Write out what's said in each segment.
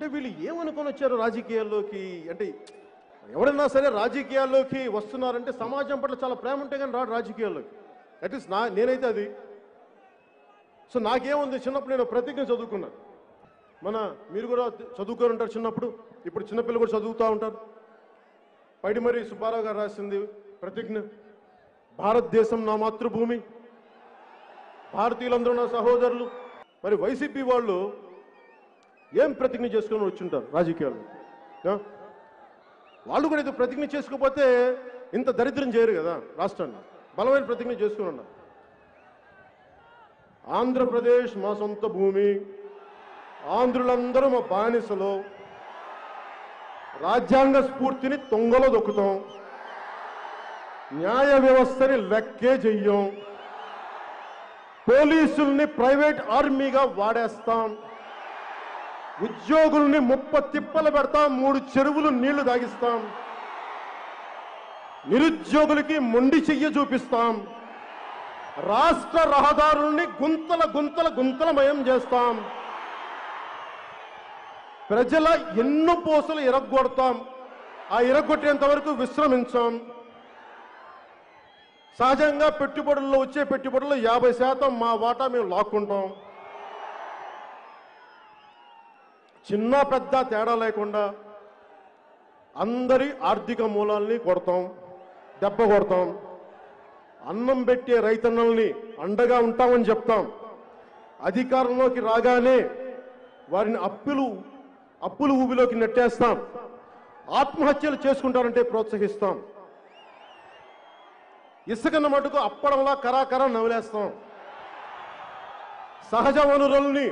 అంటే వీళ్ళు ఏమనుకొని వచ్చారు రాజకీయాల్లోకి? అంటే ఎవరైనా సరే రాజకీయాల్లోకి వస్తున్నారంటే సమాజం పట్ల చాలా ప్రేమ ఉంటే కానీ రాడు రాజకీయాల్లోకి. అట్లీస్ట్ నా నేనైతే అది. సో నాకేముంది? చిన్నప్పుడు నేను ప్రతిజ్ఞ చదువుకున్నాను మన మీరు కూడా చదువుకొని ఉంటారు చిన్నప్పుడు. ఇప్పుడు చిన్నపిల్లలు కూడా చదువుతూ ఉంటారు. పైడిమరి సుబ్బారావు గారు రాసింది ప్రతిజ్ఞ భారతదేశం నా మాతృభూమి భారతీయులందరూ నా సహోదరులు. మరి వైసీపీ వాళ్ళు ఏం ప్రతిజ్ఞ చేసుకుని వచ్చింటారు రాజకీయాలు వాళ్ళు కూడా ఇది ప్రతిజ్ఞ చేసుకోకపోతే ఇంత దరిద్రం చేయరు కదా రాష్ట్రాన్ని. బలమైన ప్రతిజ్ఞ చేసుకుని ఉన్నారు ఆంధ్రప్రదేశ్ మా సొంత భూమి ఆంధ్రులందరూ మా బానిసలు రాజ్యాంగ స్ఫూర్తిని తొంగలో దొక్కుతాం న్యాయ వ్యవస్థని లెక్కే చెయ్యం పోలీసుల్ని ప్రైవేట్ ఆర్మీగా వాడేస్తాం. ఉద్యోగుల్ని ముప్ప తిప్పలు పెడతాం మూడు చెరువులు నీళ్ళు తాగిస్తాం. నిరుద్యోగులకి మొండి చెయ్య చూపిస్తాం. రాష్ట్ర రహదారుల్ని గుంతల గుంతల గుంతలమయం చేస్తాం. ప్రజల ఎన్నో పోసలు ఇరగొడతాం ఆ ఇరగొట్టేంత వరకు విశ్రమించాం. సహజంగా పెట్టుబడుల్లో వచ్చే పెట్టుబడుల్లో యాభై శాతం మా వాటా మేము లాక్కుంటాం. చిన్న పెద్ద తేడా లేకుండా అందరి ఆర్థిక మూలాల్ని కొడతాం దెబ్బ కొడతాం. అన్నం పెట్టే రైతన్నల్ని అండగా ఉంటామని చెప్తాం. అధికారంలోకి రాగానే వారిని అప్పులు అప్పులు ఊబిలోకి నెట్టేస్తాం. ఆత్మహత్యలు చేసుకుంటారంటే ప్రోత్సహిస్తాం. ఇసుకన్న మటుకు అప్పడంలా కరాకరా నవలేస్తాం సహజ వనరుల్ని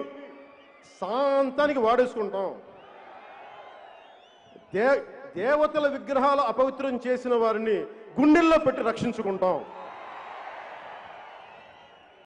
శాంతానికి వాడేసుకుంటాం. దే దేవతల విగ్రహాలు అపవిత్రం చేసిన వారిని గుండెల్లో పెట్టి రక్షించుకుంటాం.